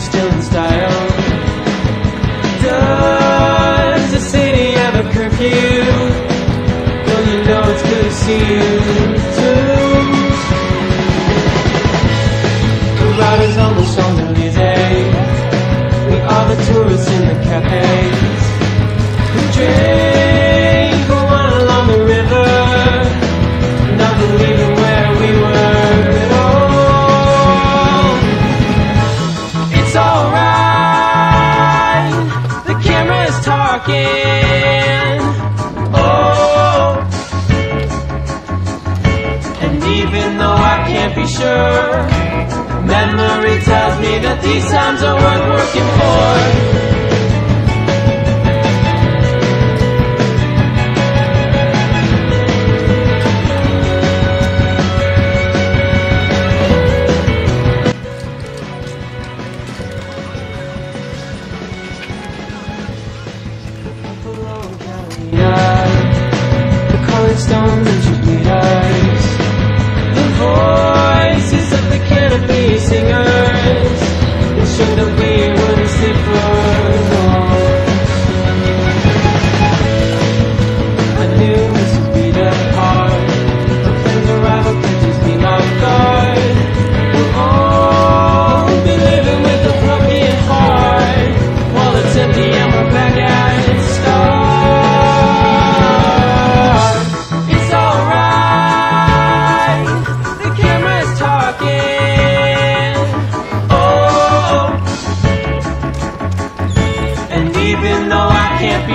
still in style. Does the city have a curfew? Don't you know it's good to see you? walking. Oh, and even though I can't be sure, memory tells me that these times are worth working for.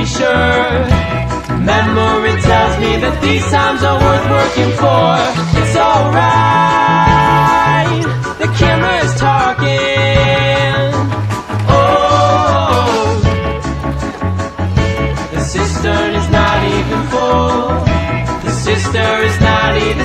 sure. Memory tells me that these times are worth working for. It's alright, the camera is talking. Oh, the cistern is not even full. The sister is not even.